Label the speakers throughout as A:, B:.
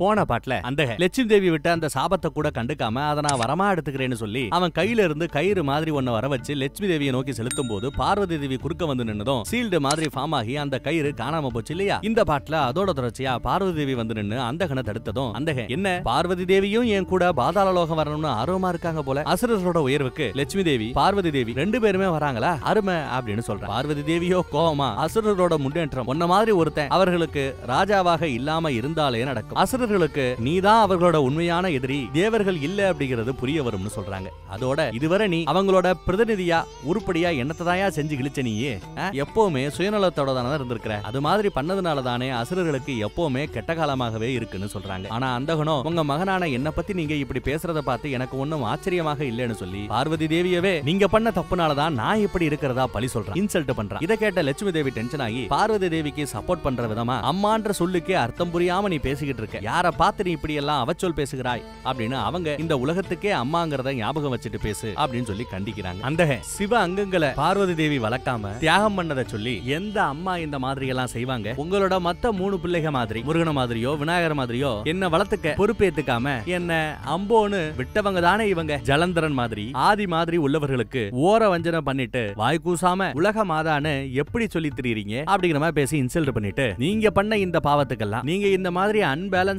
A: போன பாட்டுல அந்த லட்சுமி தேவி விட்ட அந்த சாபத்தை கூட கண்டுக்காம அதை நான் வரமா எடுத்துக்கிறேன்னு சொல்லி அவன் கையில இருந்து கயிறு மாதிரி ஒன்ன வர வச்சு லட்சுமி தேவியை நோக்கி செலுத்தும் போது பார்வதி தேவி குறுக்க வந்து நின்னதும் சீல்டு மாதிரி ஃபார்ம் ஆகி அந்த கயிறு காணாம போச்சு இல்லையா? இந்த பாட்டுல அதோட தொடர்ச்சியா பார்வதி தேவி வந்து நின்னு அந்தகனை தடுத்ததும் அந்தகன் என்ன? பார்வதி தேவியும் என் கூட பாதாள லோகம் வரணும்னு ஆர்வமா இருக்காங்க போல. அசுரர்களோட உயர்வுக்கு லட்சுமி தேவி பார்வதி தேவி ரெண்டு பேருமே வராங்களா? அருமை அப்படின்னு சொல்றேன் பார்வதி தேவியோ கோவமா அசுரர்களோட முன்னேற்றம் உன்ன மாதிரி ஒருத்தன் அவர்களுக்கு ராஜாவாக இல்லாம இருந்தாலே நடக்கும். அசுரர்களுக்கு நீதான் அவர்களோட உண்மையான எதிரி. தேவர்கள் இல்ல அப்படிங்கிறது புரிய வரும்னு சொல்றாங்க. அதோட இதுவரை நீ அவங்களோட பிரதிநிதியா உருப்படியா என்னத்ததாயா செஞ்சு கிழிச்ச நீயே? எப்பவுமே சுயநலத்தோட தானே இருந்திருக்கிற. அது மாதிரி பண்ணதுனால தானே அசுரர்களுக்கு எப்பவுமே கெட்ட காலமாகவே இருக்குன்னு சொல்றாங்க. ஆனா அந்தகனோ உங்க மகனான என்ன பத்தி நீங்க இப்படி பேசுறத பார்த்து எனக்கு ஒண்ணும் ஆச்சரியமாக இல்லைன்னு சொல்லி பார்வதி தேவியவே நீங்க பண்ண தப்புனால தான் நான் இப்படி இருக்கிறதா பழி சொல்றேன். இன்சல்ட் பண்றேன். இதை கேட்ட லட்சுமி தேவி டென்ஷன் ஆகி பார்வதி தேவிக்கு சப்போர்ட் பண்ற விதமா அம்மான்ற சொல்லுக்கே அர்த்தம் புரியாம நீ பேசிக்கிட்டு இருக்க. யாரை பார்த்து நீ இப்படி எல்லாம் அவச்சொல் பேசுகிறாய்? அப்படின்னு அவங்க இந்த உலகத்துக்கே அம்மாங்கிறத ஞாபகம் வச்சுட்டு பேசு அப்படின்னு சொல்லி கண்டிக்கிறாங்க. அந்த சிவ அங்கங்களை பார்வதி தேவி வளர்க்காம தியாகம் பண்ணதை சொல்லி எந்த அம்மா இந்த மாதிரி எல்லாம் செய்வாங்க? உங்களோட மத்த மூணு பிள்ளைக மாதிரி முருகன மாதிரியோ விநாயகர் மாதிரியோ என்ன வளர்த்துக்க பொறுப்பேத்துக்காம என்ன அம்போன்னு விட்டவங்க தானே இவங்க? ஜலந்தரன் மாதிரி ஆதி மாதிரி உள்ளவர்களுக்கு ஓர வஞ்சனை பண்ணிட்டு வாய் கூசாம உலக மாதான்னு எப்படி சொல்லி திரியறீங்க? அப்படிங்கிற மாதிரி பேசி இன்சல்ட் பண்ணிட்டு நீங்க பண்ண இந்த பாவத்துக்கெல்லாம் நீங்க இந்த மாதிரி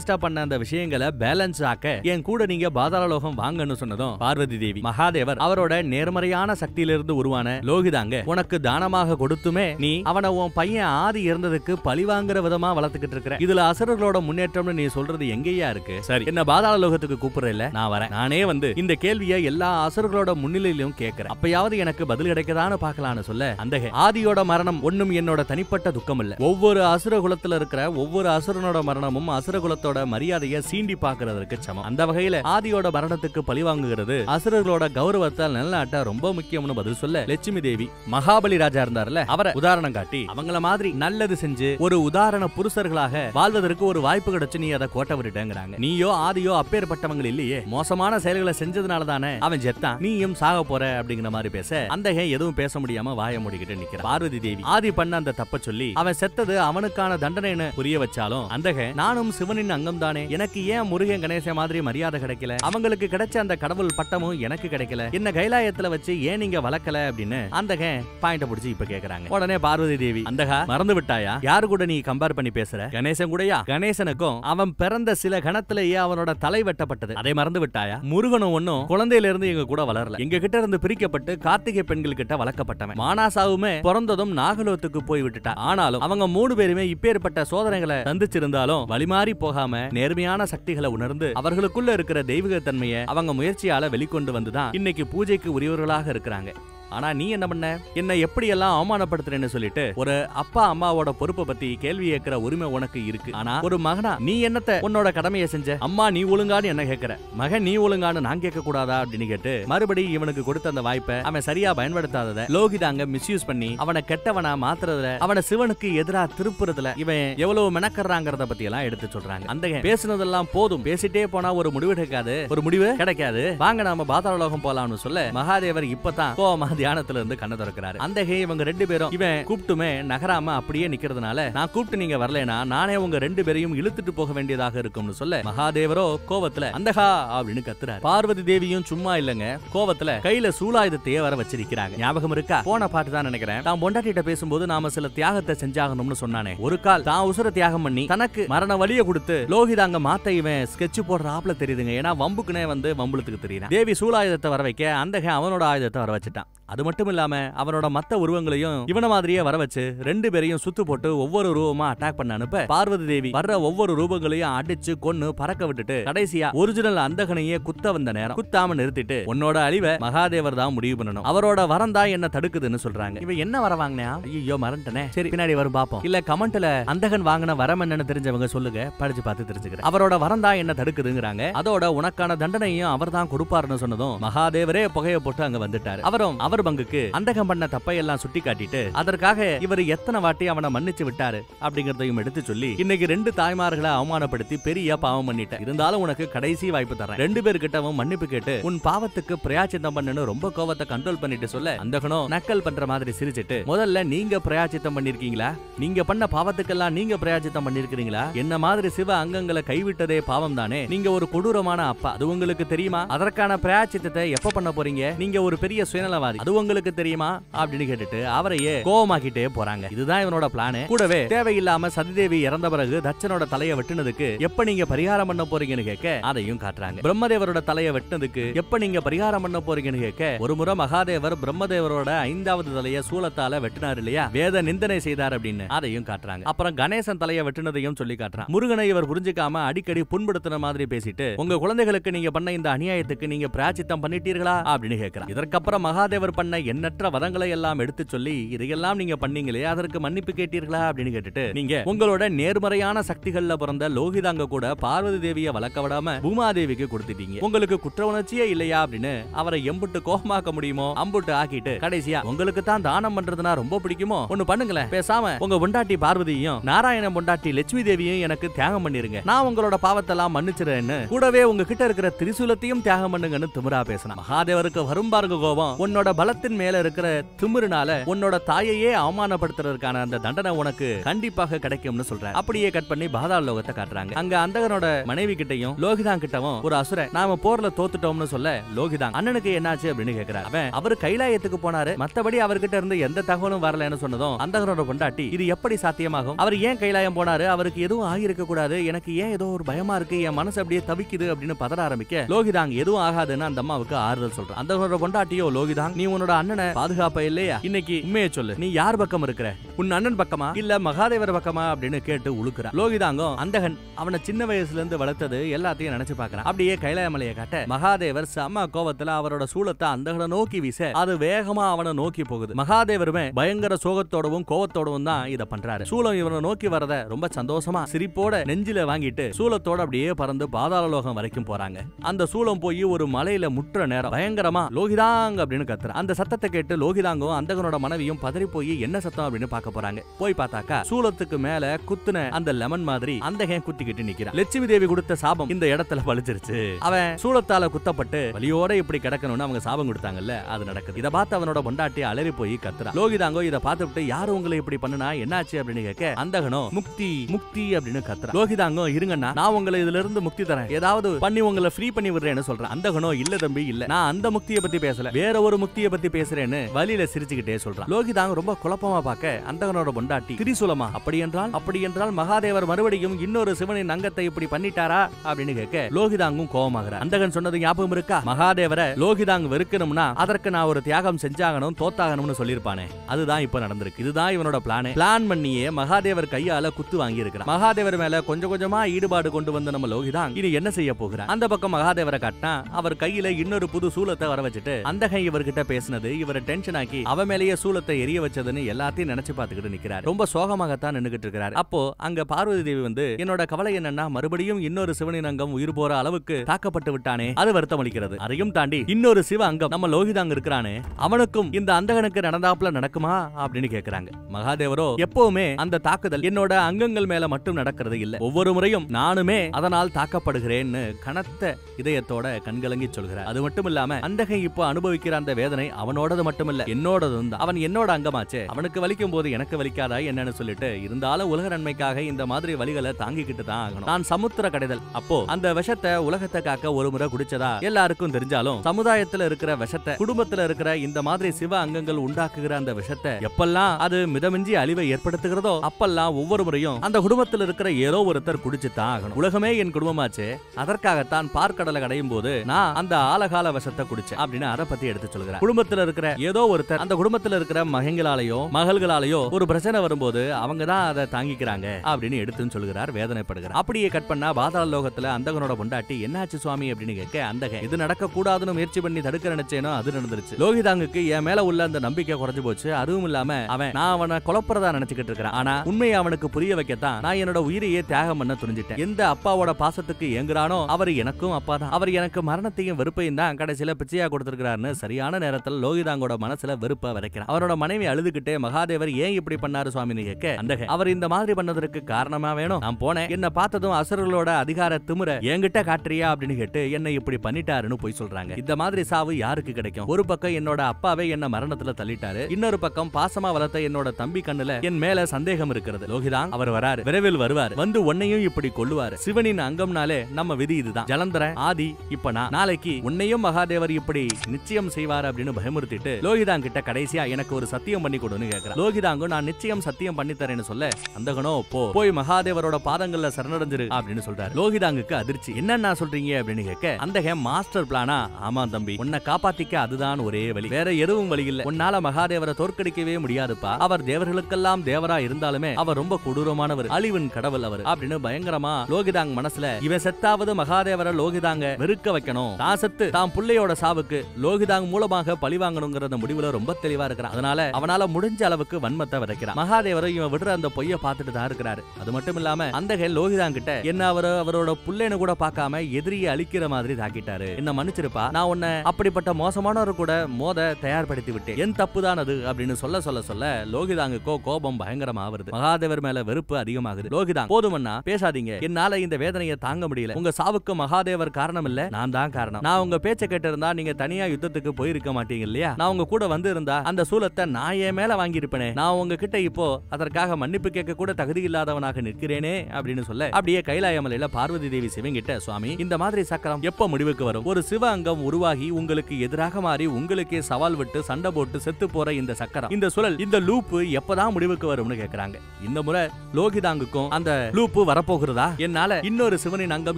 A: அன்பேலன்ஸ்டா பண்ண அந்த விஷயங்களை பேலன்ஸ் ஆக்க என் கூட நீங்க பாதாள லோகம் வாங்கன்னு சொன்னதும் பார்வதி தேவி. மகாதேவர் அவரோட நேர்மறையான சக்தியிலிருந்து உருவான லோகிதாங்க உனக்கு தானமாக கொடுத்துமே நீ அவனை உன் பையன் ஆதி இறந்ததுக்கு பழி வாங்குற விதமா வளர்த்துக்கிட்டு இருக்கிற. இதுல அசுரர்களோட முன்னேற்றம்னு நீ சொல்றது எங்கேயா இருக்கு? சரி. என்ன பாதாள லோகத்துக்கு கூப்பிடுற இல்ல? நான் வரேன். நானே வந்து இந்த கேள்வியை எல்லா அசுரர்களோட முன்னிலையிலும் கேட்கிறேன். அப்பயாவது எனக்கு பதில் கிடைக்குதான்னு பார்க்கலாம்னு சொல்ல. அந்த ஆதியோட மரணம் ஒண்ணும் என்னோட தனிப்பட்ட துக்கம் இல்ல ஒவ்வொரு அசுர குலத்துல இருக்கிற ஒவ்வொரு அசுரனோட மரணமும் அசுர குலத்தோட மரியாதையை சீண்டி பாக்குறதற்கு சமம். அந்த வகையில ஆதியோட மரணத்துக்கு பழி வாங்குகிறது அசுரர்களோட கௌரவத்தால் நிலநாட்ட ரொம்ப முக்கியம்னு பதில் சொல்ல லட்சுமி தேவி மகாபலி ராஜா இருந்தார்ல அவரை உதாரணம் காட்டி அவங்கள மாதிரி நல்லது செஞ்சு ஒரு உதாரண புருஷர்களாக வாழ்வதற்கு ஒரு வாய்ப்பு கிடைச்சு நீ அதை கோட்டை விட்டுட்டேங்கிறாங்க. நீயோ ஆதியோ அப்பேற்பட்டவங்க இல்லையே. மோசமான செயல்களை செஞ்சதுனால தானே அவன் செத்தான் நீயும் சாக போற அப்படிங்கிற மாதிரி பேச அந்த எதுவும் பேச முடியாம வாய முடிக்கிட்டு நிக்கிற பார்வதி தேவி ஆதி பண்ண அந்த தப்ப சொல்லி அவன் செத்தது அவனுக்கான தண்டனைன்னு புரிய வச்சாலும் அந்தக நானும் சிவனின் தங்கம் தானே எனக்கு ஏன் முருகன் கணேச மாதிரி மரியாதை கிடைக்கல? அவங்களுக்கு கிடைச்ச அந்த கடவுள் பட்டமும் எனக்கு கிடைக்கல. என்ன கைலாயத்துல வச்சு ஏன் நீங்க வளர்க்கல அப்படின்னு அந்த பாயிண்ட புடிச்சு இப்ப கேக்குறாங்க. உடனே பார்வதி தேவி அந்தகா மறந்து விட்டாயா? யாரு கூட நீ கம்பேர் பண்ணி பேசுற? கணேசன் கூடயா? கணேசனுக்கும் அவன் பிறந்த சில கணத்திலேயே அவனோட தலை வெட்டப்பட்டது. அதை மறந்து விட்டாயா? முருகனும் ஒன்னும் குழந்தையில இருந்து எங்க கூட வளரல. எங்க கிட்ட இருந்து பிரிக்கப்பட்டு கார்த்திகை பெண்கள் கிட்ட வளர்க்கப்பட்டவன். மானாசாவுமே பிறந்ததும் நாகலோத்துக்கு போய் விட்டுட்டா. ஆனாலும் அவங்க மூணு பேருமே இப்பேற்பட்ட சோதனைகளை சந்திச்சிருந்தாலும் வழிமாறி போகாம நேர்மையான சக்திகளை உணர்ந்து அவர்களுக்குள்ள இருக்கிற தெய்வீக தன்மையை அவங்க முயற்சியால வெளிக்கொண்டு வந்துதான் இன்னைக்கு பூஜைக்கு உரியவர்களாக இருக்கிறாங்க. ஆனா நீ என்ன பண்ண? என்ன எப்படி எல்லாம் அவமானப்படுத்துறேன்னு சொல்லிட்டு ஒரு அப்பா அம்மாவோட பொறுப்பை பத்தி கேள்வி கேட்கிற உரிமை உனக்கு இருக்கு. ஆனா ஒரு மகனா நீ என்னத்த உன்னோட கடமையை செஞ்ச? அம்மா நீ ஒழுங்கான்னு என்ன கேட்கற? மகன் நீ ஒழுங்கான்னு நான் கேட்க கூடாதா அப்படின்னு கேட்டு மறுபடி இவனுக்கு கொடுத்த அந்த வாய்ப்பை அவன் சரியா பயன்படுத்தாதத லோகிதாங்க மிஸ்யூஸ் பண்ணி அவனை கெட்டவனா மாத்துறதுல அவனை சிவனுக்கு எதிரா திருப்புறதுல இவன் எவ்வளவு மெனக்கறாங்கிறத பத்தி எல்லாம் எடுத்து சொல்றாங்க. அந்த பேசுனதெல்லாம் போதும். பேசிட்டே போனா ஒரு முடிவு கிடைக்காது ஒரு முடிவு கிடைக்காது. வாங்க நாம பாதாள லோகம் போலாம்னு சொல்ல மகாதேவர் இப்பதான் கோமாதி தியானத்துல இருந்து கண்ணை திறக்கிறாரு. அந்த ஹே இவங்க ரெண்டு பேரும் இவன் கூப்பிட்டுமே நகராம அப்படியே நிக்கிறதுனால நான் கூப்பிட்டு நீங்க வரலைனா நானே உங்க ரெண்டு பேரையும் இழுத்துட்டு போக வேண்டியதாக இருக்கும்னு சொல்ல மகாதேவரோ கோவத்துல அந்தகா அப்படின்னு கத்துறாரு. பார்வதி தேவியும் சும்மா இல்லங்க கோவத்துல கையில சூலாயுதத்தையே வர வச்சிருக்கிறாங்க. ஞாபகம் இருக்கா? போன பாட்டு தான் நினைக்கிறேன். தான் பொண்டாட்டிட்ட பேசும்போது நாம சில தியாகத்தை செஞ்சாகணும்னு சொன்னானே. ஒரு கால் தான் உசுர தியாகம் பண்ணி தனக்கு மரண வழிய கொடுத்து லோகிதாங்க மாத்த இவன் ஸ்கெட்ச் போடுற ஆப்ல தெரியுதுங்க. ஏன்னா வம்புக்குனே வந்து வம்புலத்துக்கு தெரியுது தேவி சூலாயுதத்தை வர வைக்க அந்த அவனோட ஆயுதத்தை வர வச்சுட்டான். அது மட்டும் இல்லாம அவனோட மத்த உருவங்களையும் இவன மாதிரியே வர வச்சு ரெண்டு பேரையும் சுத்து போட்டு ஒவ்வொரு ரூபமா அட்டாக் பண்ண அனுப்ப பார்வதி தேவி வர்ற ஒவ்வொரு ரூபங்களையும் அடிச்சு கொன்னு பறக்க விட்டுட்டு கடைசியா ஒரிஜினல் அந்தகனையே குத்த வந்த நேரம். குத்தாம நிறுத்திட்டு உன்னோட அழிவை மகாதேவர் தான் முடிவு பண்ணணும். அவரோட வரம் தான் என்ன தடுக்குதுன்னு சொல்றாங்க. இவன் என்ன வர வாங்கினா? ஐயோ மறந்துட்டனே. சரி. பின்னாடி வரும் பாப்போம். இல்ல கமெண்ட்ல அந்தகன் வாங்கின வரம் என்னன்னு தெரிஞ்சவங்க சொல்லுங்க. படிச்சு பார்த்து தெரிஞ்சுக்கிறேன். அவரோட வரம் தான் என்ன தடுக்குதுங்கிறாங்க. அதோட உனக்கான தண்டனையும் அவர் தான் கொடுப்பாருன்னு சொன்னதும் மகாதேவரே புகைய போட்டு அங்க வந்துட்டாரு. அவரும் அவர் இன்னொரு பங்குக்கு அந்தகம் பண்ண தப்பையெல்லாம் சுட்டி காட்டிட்டு அதற்காக இவர் எத்தனை வாட்டி அவனை மன்னிச்சு விட்டாரு அப்படிங்கறதையும் எடுத்து சொல்லி இன்னைக்கு ரெண்டு தாய்மார்களை அவமானப்படுத்தி பெரிய பாவம் பண்ணிட்டேன். இருந்தாலும் உனக்கு கடைசி வாய்ப்பு தரேன். ரெண்டு பேர்கிட்டவும் மன்னிப்பு கேட்டு உன் பாவத்துக்கு பிரயாச்சித்தம் பண்ணனு ரொம்ப கோவத்தை கண்ட்ரோல் பண்ணிட்டு சொல்ல அந்தகனோ நக்கல் பண்ற மாதிரி சிரிச்சிட்டு முதல்ல நீங்க பிரயாச்சித்தம் பண்ணிருக்கீங்களா? நீங்க பண்ண பாவத்துக்கெல்லாம் நீங்க பிரயாச்சித்தம் பண்ணிருக்கீங்களா என்ன மாதிரி சிவ அங்கங்களை கைவிட்டதே பாவம் தானே நீங்க ஒரு கொடூரமான அப்பா. அது உங்களுக்கு தெரியுமா? அதற்கான பிரயாச்சித்தத்தை எப்ப பண்ண போறீங்க? நீங்க ஒரு பெரிய சுயநலவாதி. அது அது உங்களுக்கு தெரியுமா? அப்படின்னு கேட்டுட்டு அவரையே கோவமாக்கிட்டே போறாங்க. இதுதான் இவனோட பிளானு கூடவே தேவையில்லாம சதிதேவி இறந்த பிறகு தட்சனோட தலையை வெட்டினதுக்கு எப்ப நீங்க பரிகாரம் பண்ண போறீங்கன்னு கேட்க அதையும் காட்டுறாங்க. பிரம்மதேவரோட தலையை வெட்டினதுக்கு எப்ப நீங்க பரிகாரம் பண்ண போறீங்கன்னு கேட்க ஒரு முறை மகாதேவர் பிரம்மதேவரோட ஐந்தாவது தலையை சூலத்தால வெட்டினார் இல்லையா? வேத நிந்தனை செய்தார் அப்படின்னு அதையும் காட்டுறாங்க. அப்புறம் கணேசன் தலையை வெட்டினதையும் சொல்லி காட்டுறான். முருகனை இவர் புரிஞ்சுக்காம அடிக்கடி புண்படுத்தின மாதிரி பேசிட்டு உங்க குழந்தைகளுக்கு நீங்க பண்ண இந்த அநியாயத்துக்கு நீங்க பிராச்சித்தம் பண்ணிட்டீர்களா? அப்படின்னு கேட்கிறான். இதற்கப்புறம் மகாதேவர் பண்ண எண்ணற்ற வதங்களை எல்லாம் எடுத்து சொல்லி இதையெல்லாம் நீங்க பண்ணீங்களே அதற்கு மன்னிப்பு கேட்டீர்களா அப்படின்னு கேட்டுட்டு நீங்க உங்களோட நேர்மறையான சக்திகள்ல பிறந்த லோகிதாங்க கூட பார்வதி தேவியை வளர்க்க விடாம பூமாதேவிக்கு கொடுத்துட்டீங்க. உங்களுக்கு குற்ற உணர்ச்சியே இல்லையா அப்படின்னு அவரை எம்புட்டு கோபமாக்க முடியுமோ அம்புட்டு ஆக்கிட்டு கடைசியா உங்களுக்கு தான் தானம் பண்றதுனா ரொம்ப பிடிக்குமோ? ஒண்ணு பண்ணுங்களேன். பேசாம உங்க பொண்டாட்டி பார்வதியும் நாராயண பொண்டாட்டி லட்சுமி தேவியும் எனக்கு தியாகம் பண்ணிருங்க. நான் உங்களோட பாவத்தெல்லாம் மன்னிச்சிடுறேன்னு கூடவே உங்ககிட்ட இருக்கிற திரிசூலத்தையும் தியாகம் பண்ணுங்கன்னு திமுறா பேசினா. மகாதேவருக்கு வரும் பாருங்க கோபம். உன்னோட பலத்தின் மேல இருக்கிற திமிருனால உன்னோட தாயையே அவமானப்படுத்துறதுக்கான அந்த தண்டனை உனக்கு கண்டிப்பாக கிடைக்கும்னு சொல்றாரு அப்படியே கட் பண்ணி பாதாள லோகத்தை காட்டுறாங்க. அங்க அந்தகனோட மனைவி கிட்டயும் லோகிதான் கிட்டவும் ஒரு அசுர நாம போர்ல தோத்துட்டோம்னு சொல்ல லோகிதான் அண்ணனுக்கு என்னாச்சு? அப்படின்னு கேக்குறாரு. அவன் அவர் கைலாயத்துக்கு போனாரு. மத்தபடி அவர்கிட்ட இருந்து எந்த தகவலும் வரலன்னு சொன்னதும் அந்தகனோட பொண்டாட்டி இது எப்படி சாத்தியமாகும்? அவர் ஏன் கைலாயம் போனாரு? அவருக்கு எதுவும் ஆகியிருக்க கூடாது. எனக்கு ஏன் ஏதோ ஒரு பயமா இருக்கு? என் மனசு அப்படியே தவிக்குது அப்படின்னு பதற ஆரம்பிக்க லோகிதாங் எதுவும் ஆகாதுன்னு அந்த அம்மாவுக்கு ஆறுதல் சொல்றான். அந்தகனோட பொண்டாட்டியோ லோகிதாங் நீ உன்னோட அண்ணனை பாதுகாப்ப இல்லையா? இன்னைக்கு உண்மையை சொல்லு. நீ யார் பக்கம் இருக்கிற? உன் அண்ணன் பக்கமா? இல்ல மகாதேவர் பக்கமா? அப்படின்னு கேட்டு உழுக்குற. லோகிதாங்கம் அந்தகன் அவனை சின்ன வயசுல இருந்து வளர்த்தது எல்லாத்தையும் நினைச்சு பாக்குறான் அப்படியே கைலாயமலையை காட்ட மகாதேவர் செம்ம கோவத்துல அவரோட சூளத்தை அந்தகனை நோக்கி வீச அது வேகமா அவனை நோக்கி போகுது. மகாதேவருமே பயங்கர சோகத்தோடவும் கோவத்தோடவும் தான் இத பண்றாரு. சூளம் இவனை நோக்கி வரத ரொம்ப சந்தோஷமா சிரிப்போட நெஞ்சில வாங்கிட்டு சூளத்தோட அப்படியே பறந்து பாதாள லோகம் வரைக்கும் போறாங்க. அந்த சூலம் போய் ஒரு மலையில முற்ற நேரம். பயங்கரமா லோகிதாங்க அப்படின்னு கத்துறான். அந்த சத்தத்தை கேட்டு லோகிதாங்கும் அந்தகனோட மனைவியும் பதறி போய் என்ன சத்தம்? அப்படின்னு பார்க்க போறாங்க. போய் பார்த்தாக்கா சூலத்துக்கு மேல குத்துன அந்த லெமன் மாதிரி அந்தகன் குத்திக்கிட்டு நிக்கிறான். லட்சுமி தேவி கொடுத்த சாபம் இந்த இடத்துல பழிச்சிருச்சு அவன் சூலத்தால குத்தப்பட்டு வலியோட இப்படி கிடக்கணும்னு அவங்க சாபம் கொடுத்தாங்கல்ல அது நடக்குது. இத பார்த்து அவனோட பொண்டாட்டி அலறி போய் கத்துறான் லோகிதாங்கோ இதை பார்த்துட்டு யாரு உங்களை இப்படி பண்ணுனா? என்னாச்சு? அப்படின்னு கேட்க அந்தகனோ முக்தி முக்தி அப்படின்னு கத்துறான் லோகிதாங்கோ இருங்கண்ணா நான் உங்களை இதுல இருந்து முக்தி தரேன். ஏதாவது பண்ணி உங்களை ஃப்ரீ பண்ணி விடுறேன்னு சொல்றேன். அந்தகனோ இல்ல தம்பி இல்ல. நான் அந்த முக்தியை பத்தி பேசல. வேற ஒரு முக்தியை பத்தி பேசுறேன்னு வழியில சிரிச்சுக்கிட்டே சொல்றான். லோகிதாங்க ரொம்ப குழப்பமா பார்க்க அந்தகனோட பொண்டாட்டி திரிசூலமா அப்படி என்றால் அப்படி என்றால் மகாதேவர் மறுபடியும் இன்னொரு சிவனின் அங்கத்தை இப்படி பண்ணிட்டாரா? அப்படின்னு கேட்க லோகிதாங்கும் கோபமாகிறார் அந்தகன் சொன்னது ஞாபகம் இருக்கா? மகாதேவரை லோகிதாங் வெறுக்கணும்னா அதற்கு நான் ஒரு தியாகம் செஞ்சாகணும் தோத்தாகணும்னு சொல்லியிருப்பானே. அதுதான் இப்ப நடந்திருக்கு. இதுதான் இவனோட பிளான் பிளான் பண்ணியே மகாதேவர் கையால குத்து வாங்கி இருக்கிறான் மகாதேவர் மேல கொஞ்சம் கொஞ்சமா ஈடுபாடு கொண்டு வந்த நம்ம லோகிதாங் இனி என்ன செய்ய போகிறான்? அந்த பக்கம் மகாதேவரை காட்டினா அவர் கையில இன்னொரு புது சூலத்தை வர வச்சுட்டு அந்தகன் இவர்கிட்ட பேசினது இவரை டென்ஷன் ஆக்கி அவ மேலேயே சூலத்தை எரிய வச்சதுன்னு எல்லாத்தையும் நினைச்சு பார்த்துக்கிட்டு நிக்கிறாரு. ரொம்ப சோகமாகத்தான் நின்னுகிட்டு இருக்கிறார். அப்போ அங்க பார்வதி தேவி வந்து என்னோட கவலை என்னன்னா மறுபடியும் இன்னொரு சிவனின் அங்கம் உயிர் போற அளவுக்கு தாக்கப்பட்டு விட்டானே அது வருத்தம் அளிக்கிறது. அதையும் தாண்டி இன்னொரு சிவ அங்கம் நம்ம லோகிதாங்க இருக்கிறானே அவனுக்கும் இந்த அந்தகனுக்கு நடந்தாப்புல நடக்குமா? அப்படின்னு கேக்குறாங்க. மகாதேவரோ எப்பவுமே அந்த தாக்குதல் என்னோட அங்கங்கள் மேல மட்டும் நடக்கிறது இல்ல. ஒவ்வொரு முறையும் நானுமே அதனால் தாக்கப்படுகிறேன்னு கனத்த இதயத்தோட கண்கலங்கி சொல்கிறார். அது மட்டும் இல்லாம அந்தகை இப்போ அனுபவிக்கிற அந்த வேதனை அவனோடது மட்டுமல்ல. என்னோடதும் தான் அவன் என்னோட அங்கமாச்சே. அவனுக்கு வலிக்கும் போது எனக்கு வலிக்காதா என்னன்னு சொல்லிட்டு இருந்தாலும் உலக நன்மைக்காக இந்த மாதிரி வலிகளை தாங்கிக்கிட்டு தான் ஆகணும். நான் சமுத்திர கடைதல். அப்போ அந்த விஷத்தை உலகத்தை காக்க ஒரு முறை குடிச்சதா? எல்லாருக்கும் தெரிஞ்சாலும் சமுதாயத்துல இருக்கிற விஷத்தை குடும்பத்துல இருக்கிற இந்த மாதிரி சிவ அங்கங்கள் உண்டாக்குகிற அந்த விஷத்தை எப்பெல்லாம் அது மிதமிஞ்சி அழிவை ஏற்படுத்துகிறதோ அப்பெல்லாம் ஒவ்வொரு முறையும் அந்த குடும்பத்துல இருக்கிற ஏதோ ஒருத்தர் குடிச்சுதான் ஆகணும். உலகமே என் குடும்பமாச்சு. அதற்காகத்தான் பார்க்கடலை கடையும் போது நான் அந்த ஆலகால விஷத்தை குடிச்சேன் அப்படின்னு அதை பத்தி எடுத்து சொல்கிறார் குடும்பத்துல இருக்கிற ஏதோ ஒருத்தர் அந்த குடும்பத்துல இருக்கிற மகங்களாலேயோ மகள்களாலேயோ ஒரு பிரச்சனை வரும்போது அவங்க தான் அதை தாங்கிக்கிறாங்க அப்படின்னு எடுத்துன்னு சொல்கிறார் வேதனைப்படுகிறார். அப்படியே கட் பண்ணா பாதாள லோகத்துல அந்தகனோட பொண்டாட்டி என்னாச்சு சுவாமி? அப்படின்னு கேட்க அந்தக இது நடக்க கூடாதுன்னு முயற்சி பண்ணி தடுக்க நினைச்சேனோ அது நடந்துருச்சு. லோகிதாங்குக்கு என் மேல உள்ள அந்த நம்பிக்கை குறைஞ்சு போச்சு. அதுவும் இல்லாம அவன் நான் அவனை குழப்பறதா நினைச்சுக்கிட்டு இருக்கிறான். ஆனா உண்மையை அவனுக்கு புரிய வைக்கத்தான் நான் என்னோட உயிரையே தியாகம் பண்ண துணிஞ்சிட்டேன். எந்த அப்பாவோட பாசத்துக்கு ஏங்குறானோ அவர் எனக்கும் அப்பா தான் அவர் எனக்கு மரணத்தையும் வெறுப்பையும் தான் கடைசியில பிச்சையா கொடுத்திருக்கிறாருன்னு சரியான நேரத்துல நேரத்துல லோகிதாங்கோட மனசுல வெறுப்ப வரைக்கிறார் அவரோட மனைவி அழுதுகிட்டே மகாதேவர் ஏன் இப்படி பண்ணாரு சுவாமின்னு கேட்க அந்த அவர் இந்த மாதிரி பண்ணதற்கு காரணமா வேணும்? நான் போனேன். என்ன பார்த்ததும் அசுரர்களோட அதிகார திமுற என்கிட்ட காட்டுறியா? அப்படின்னு கேட்டு என்ன இப்படி பண்ணிட்டாருன்னு போய் சொல்றாங்க. இந்த மாதிரி சாவு யாருக்கு கிடைக்கும்? ஒரு பக்கம் என்னோட அப்பாவே என்ன மரணத்துல தள்ளிட்டாரு. இன்னொரு பக்கம் பாசமா வளர்த்த என்னோட தம்பி கண்ணுல என் மேல சந்தேகம் இருக்கிறது. லோகிதான் அவர் வராரு. விரைவில் வருவார். வந்து உன்னையும் இப்படி கொள்ளுவாரு சிவனின் அங்கம்னாலே நம்ம விதி இதுதான். ஜலந்தர ஆதி இப்ப நான். நாளைக்கு உன்னையும் மகாதேவர் இப்படி நிச்சயம் செய்வார் அப்படின்னு அப்படின்னு பயமுறுத்திட்டு லோகிதாங் கிட்ட கடைசியா எனக்கு ஒரு சத்தியம் பண்ணி கொடுன்னு கேக்குறான். லோகிதாங்கும் நான் நிச்சயம் சத்தியம் பண்ணி தரேன்னு சொல்ல அந்தகனோ போ போய் மகாதேவரோட பாதங்கள்ல சரணடைஞ்சிரு அப்படின்னு சொல்றாரு. லோகிதாங்குக்கு அதிர்ச்சி. என்னன்னா சொல்றீங்க? அப்படின்னு கேட்க அந்தகன் மாஸ்டர் பிளானா? ஆமா தம்பி. உன்னை காப்பாத்திக்க அதுதான் ஒரே வழி. வேற எதுவும் வழி இல்ல. உன்னால மகாதேவரை தோற்கடிக்கவே முடியாதுப்பா. அவர் தேவர்களுக்கெல்லாம் தேவரா இருந்தாலுமே அவர் ரொம்ப கொடூரமானவர். அழிவின் கடவுள் அவர். அப்படின்னு பயங்கரமா லோகிதாங் மனசுல இவன் செத்தாவது மகாதேவரை லோகிதாங்க வெறுக்க வைக்கணும். தான் செத்து தான் பிள்ளையோட சாவுக்கு லோகிதாங் மூலமாக பழி வாங்கணுங்கிற முடிவுல ரொம்ப தெளிவா இருக்கிறான். அதனால அவனால முடிஞ்ச அளவுக்கு வன்மத்தை விதைக்கிறான். மகாதேவரை இவன் விடுற அந்த பொய்ய பார்த்துட்டு தான் இருக்கிறாரு. அது மட்டும் இல்லாம அந்த லோகிதாங் கிட்ட என்ன அவர் அவரோட புள்ளைன்னு கூட பார்க்காம எதிரியை அழிக்கிற மாதிரி தாக்கிட்டாரு என்ன மன்னிச்சிருப்பா? நான் உன்னை அப்படிப்பட்ட மோசமானவர் கூட மோத தயார்படுத்தி விட்டேன். என் தப்பு தான் அது அப்படின்னு சொல்ல சொல்ல சொல்ல லோகிதாங்குக்கோ கோபம் பயங்கரமா வருது. மகாதேவர் மேல வெறுப்பு அதிகமாகுது. லோகிதான் போதுமண்ணா பேசாதீங்க. என்னால இந்த வேதனையை தாங்க முடியல. உங்க சாவுக்கு மகாதேவர் காரணம் இல்ல நான் தான் காரணம். நான் உங்க பேச்சை கேட்டிருந்தா நீங்க தனியா யுத்தத்துக்கு போயிருக்க மாட்டீங்க. இல்லையா? நான் உங்க கூட வந்து இருந்தா அந்த சூலத்தை நான் என் மேல வாங்கியிருப்பேனே. நான் உங்ககிட்ட இப்போ அதற்காக மன்னிப்பு கேட்க கூட தகுதி இல்லாதவனாக நிற்கிறேனே அப்படின்னு சொல்ல அப்படியே கைலாயமலையில பார்வதி தேவி சிவங்கிட்ட சுவாமி இந்த மாதிரி சக்கரம் எப்ப முடிவுக்கு வரும்? ஒரு சிவ அங்கம் உருவாகி உங்களுக்கு எதிராக மாறி உங்களுக்கே சவால் விட்டு சண்டை போட்டு செத்து போற இந்த சக்கரம் இந்த சுழல் இந்த லூப்பு எப்பதான் முடிவுக்கு வரும்னு கேக்குறாங்க. இந்த முறை லோகிதாங்குக்கும் அந்த லூப்பு வரப்போகிறதா? என்னால இன்னொரு சிவனின் அங்கம்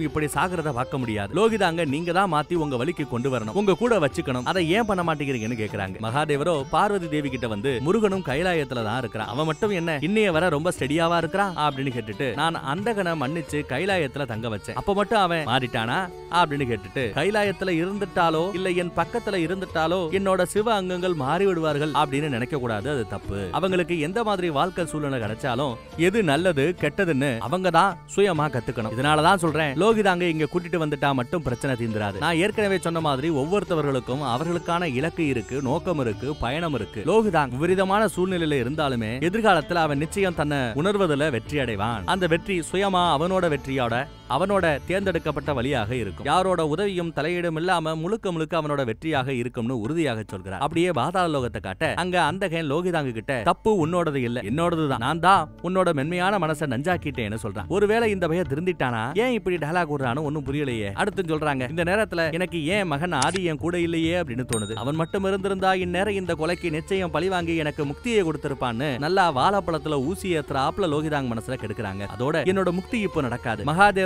A: இப்படி சாகிறத பார்க்க முடியாது. லோகிதாங்க நீங்க தான் மாத்தி உங்க வழிக்கு கொண்டு வரணும். உங்க கூட வச்சுக்கணும். அதை ஏன் பண்ண மாட்டேங்கிறீங்கன்னு கேக்குறாங்க. மகாதேவரோ பார்வதி தேவி கிட்ட வந்து முருகனும் கைலாயத்துல தான் இருக்கிறான். அவன் மட்டும் என்ன? இன்னைய வர ரொம்ப ஸ்டெடியாவா இருக்கிறான்? அப்படின்னு கேட்டுட்டு நான் அந்தகனை மன்னிச்சு கைலாயத்துல தங்க வச்சேன். அப்ப மட்டும் அவன் மாறிட்டானா? அப்படின்னு கேட்டுட்டு கைலாயத்துல இருந்துட்டாலோ இல்ல என் பக்கத்துல இருந்துட்டாலோ என்னோட சிவ அங்கங்கள் மாறி விடுவார்கள் அப்படின்னு நினைக்க கூடாது. அது தப்பு. அவங்களுக்கு எந்த மாதிரி வாழ்க்கை சூழ்நிலை கிடைச்சாலும் எது நல்லது கெட்டதுன்னு அவங்க தான் சுயமா கத்துக்கணும். இதனாலதான் சொல்றேன் லோகிதாங்க இங்க கூட்டிட்டு வந்துட்டா மட்டும் பிரச்சனை தீந்துராது. நான் ஏற்கனவே சொன்ன மாதிரி ஒவ்வொருத்தவர்களுக்கும் அவர்களுக்கான இலக்கு இருக்கு நோக்கம் இருக்கு பயணம் இருக்கு. லோகுதான் விபரீதமான சூழ்நிலையில இருந்தாலுமே எதிர்காலத்துல அவன் நிச்சயம் தன்னை உணர்வதில் வெற்றி அடைவான் அந்த வெற்றி சுயமா அவனோட வெற்றியோட அவனோட தேர்ந்தெடுக்கப்பட்ட வழியாக இருக்கும். யாரோட உதவியும் தலையீடும் இல்லாம முழுக்க முழுக்க அவனோட வெற்றியாக இருக்கும்னு உறுதியாக சொல்கிறார். அப்படியே பாதாள லோகத்தை காட்ட அங்க அந்தகன் லோகிதாங்க கிட்ட தப்பு உன்னோடது இல்ல என்னோடதுதான் நான் தான் உன்னோட மென்மையான மனசை நஞ்சாக்கிட்டேன்னு சொல்றான். ஒருவேளை இந்த பையன் திருந்திட்டானா? ஏன் இப்படி டயலாக் விடுறான்னு ஒன்னும் புரியலையே. அடுத்து சொல்றாங்க இந்த நேரத்துல எனக்கு ஏன் மகன் ஆதி என் கூட இல்லையே? அப்படின்னு தோணுது. அவன் மட்டும் இருந்திருந்தா இந்நேரம் இந்த கொலைக்கு நிச்சயம் பழி வாங்கி எனக்கு முக்தியை கொடுத்திருப்பான்னு நல்லா வாழைப்பழத்துல ஊசி ஏத்துற ஆப்ல லோகிதாங்க மனசுல கெடுக்கிறாங்க. அதோட என்னோட முக்தி இப்போ நடக்காது.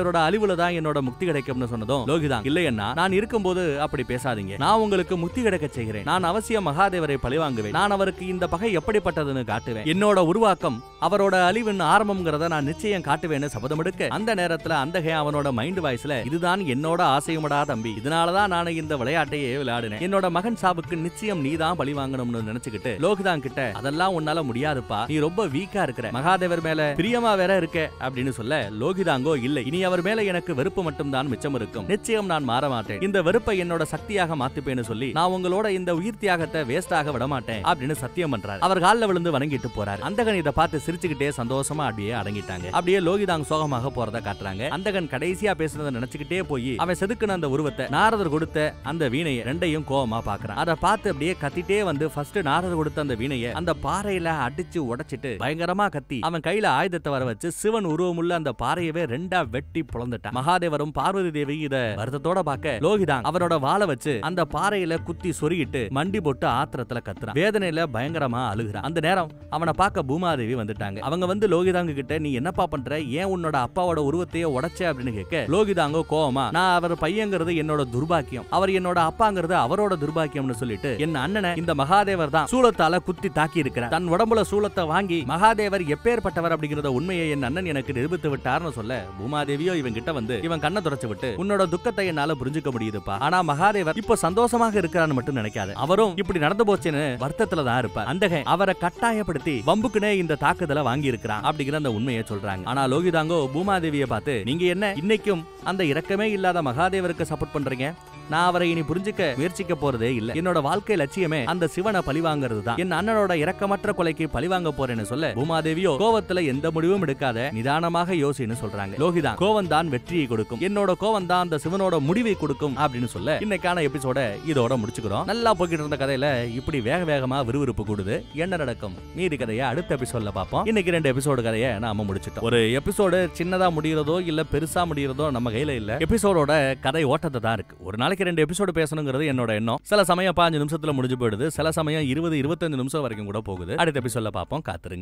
A: மகாதேவரோட அழிவுல தான் என்னோட முக்தி கிடைக்கும்னு சொன்னதும் லோகிதான் இல்லையன்னா நான் இருக்கும்போது அப்படி பேசாதீங்க. நான் உங்களுக்கு முக்தி கிடைக்க செய்கிறேன். நான் அவசியம் மகாதேவரை பழிவாங்குவேன் நான் அவருக்கு இந்த பகை எப்படிப்பட்டதுன்னு காட்டுவேன். என்னோட உருவாக்கம் அவரோட அழிவின் ஆரம்பம்ங்கிறத நான் நிச்சயம் காட்டுவேன்னு சபதம் எடுக்க அந்த நேரத்துல அந்தகை அவனோட மைண்ட் வாய்ஸ்ல இதுதான் என்னோட ஆசையுமடா தம்பி. இதனாலதான் நான் இந்த விளையாட்டையே விளையாடினேன். என்னோட மகன் சாவுக்கு நிச்சயம் நீ தான் பழி வாங்கணும்னு நினைச்சுக்கிட்டு லோகிதான் கிட்ட அதெல்லாம் உன்னால முடியாதுப்பா. நீ ரொம்ப வீக்கா இருக்கிற. மகாதேவர் மேல பிரியமா வேற இருக்க. அப்படின்னு சொல்ல லோகிதாங்கோ இல்ல. இனி அவர் மேல எனக்கு வெறுப்பு மட்டும் தான் மிச்சம் இருக்கும். நிச்சயம் நான் மாற மாட்டேன் இந்த வெறுப்பை என்னோட சக்தியாக மாத்திப்பேன்னு சொல்லி நான் உங்களோட இந்த உயிர் தியாகத்தை வேஸ்டாக விட மாட்டேன் அப்படின்னு சத்தியம் பண்றாரு. அவர் கால்ல விழுந்து வணங்கிட்டு போறாரு. அந்தகன் இதை பார்த்து சிரிச்சுக்கிட்டே சந்தோஷமா அப்படியே அடங்கிட்டாங்க. அப்படியே லோகிதாங் சோகமாக போறத காட்டுறாங்க. அந்தகன் கடைசியா பேசுனதை நினைச்சுக்கிட்டே போய் அவன் செதுக்குன அந்த உருவத்தை நாரதர் கொடுத்த அந்த வீணையை ரெண்டையும் கோவமா பாக்குறான். அதை பார்த்து அப்படியே கத்திட்டே வந்து ஃபர்ஸ்ட் நாரதர் கொடுத்த அந்த வீணையை அந்த பாறையில அடிச்சு உடைச்சிட்டு பயங்கரமா கத்தி அவன் கையில ஆயுதத்தை வர வச்சு சிவன் உருவமுள்ள அந்த பாறையவே ரெண்டா வெட்டி புலந்துட்டான். மகாதேவரும் பார்வதி தேவி இத வருத்தத்தோட பார்க்க லோகிதான் அவரோட வாழை வச்சு அந்த பாறையில குத்தி சொருகிட்டு மண்டி போட்டு ஆத்திரத்துல கத்துறான். வேதனையில பயங்கரமா அழுகுறான். அந்த நேரம் அவனை பார்க்க பூமாதேவி வந்துட்டாங்க. அவங்க வந்து லோகிதாங்க கிட்ட நீ என்னப்பா பண்ற? ஏன் உன்னோட அப்பாவோட உருவத்தையே உடைச்ச? அப்படின்னு கேட்க லோகிதாங்க கோவமா? நான் அவர் பையங்கிறது என்னோட துர்பாக்கியம். அவர் என்னோட அப்பாங்கிறது அவரோட துர்பாக்கியம்னு சொல்லிட்டு என் அண்ணனை இந்த மகாதேவர் தான் சூளத்தால குத்தி தாக்கி இருக்கிறார் தன் உடம்புல சூளத்தை வாங்கி மகாதேவர் எப்பேற்பட்டவர் அப்படிங்கிறத உண்மையை என் அண்ணன் எனக்கு நிரூபித்து விட்டார்னு சொல்ல பூமாதேவியோ இவன் கிட்ட வந்து இவன் கண்ணை துடைச்சு விட்டு உன்னோட துக்கத்தை என்னால புரிஞ்சுக்க முடியுதுப்பா. ஆனா மகாதேவர் இப்ப சந்தோஷமாக இருக்கிறான்னு மட்டும் நினைக்காது. அவரும் இப்படி நடந்து போச்சுன்னு வருத்தத்துல தான் இருப்பார். அந்த அவரை கட்டாயப்படுத்தி வம்புக்குனே இந்த தாக்குதலை வாங்கி இருக்கிறான் அப்படிங்கிற அந்த உண்மையை சொல்றாங்க. ஆனா லோகிதாங்கோ பூமாதேவியை பார்த்து நீங்க என்ன இன்னைக்கும் அந்த இரக்கமே இல்லாத மகாதேவருக்கு சப்போர்ட் பண்றீங்க? நான் அவரை இனி புரிஞ்சுக்க முயற்சிக்க போறதே இல்ல. என்னோட வாழ்க்கை லட்சியமே அந்த சிவனை பழிவாங்கிறது தான் என் அண்ணனோட இரக்கமற்ற கொலைக்கு பழிவாங்க போறேன்னு சொல்ல பூமாதேவியோ கோவத்துல எந்த முடிவும் எடுக்காத நிதானமாக யோசின்னு சொல்றாங்க. லோகிதான் கோவம் தான் வெற்றியை கொடுக்கும். என்னோட கோவம் தான் அந்த சிவனோட முடிவை கொடுக்கும் அப்படின்னு சொல்ல இன்னைக்கான எபிசோட இதோட முடிச்சுக்கிறோம். நல்லா போய்கிட்டு இருந்த கதையில இப்படி வேக வேகமா விறுவிறுப்பு கூடுது. என்ன நடக்கும்? மீதி கதையை அடுத்த எபிசோட்ல பார்ப்போம். இன்னைக்கு ரெண்டு எபிசோடு கதையை நாம முடிச்சிட்டோம். ஒரு எபிசோடு சின்னதா முடிகிறதோ இல்ல பெருசா முடிகிறதோ நம்ம கையில இல்ல. எபிசோடோட கதை ஓட்டத்தை தான் இருக்கு. ஒரு நாளைக்கு ரெண்டு எபிசோடு பேசணுங்கிறது என்னோட எண்ணம். சில சமயம் பாஞ்சு நிமிஷத்துல முடிஞ்சு போயிடுது. சில சமயம் இருபது இருபத்தஞ்சு நிமிஷம் வரைக்கும் கூட போகுது. அடுத்த எபிசோட பார்ப்போம். காத்துருங்க.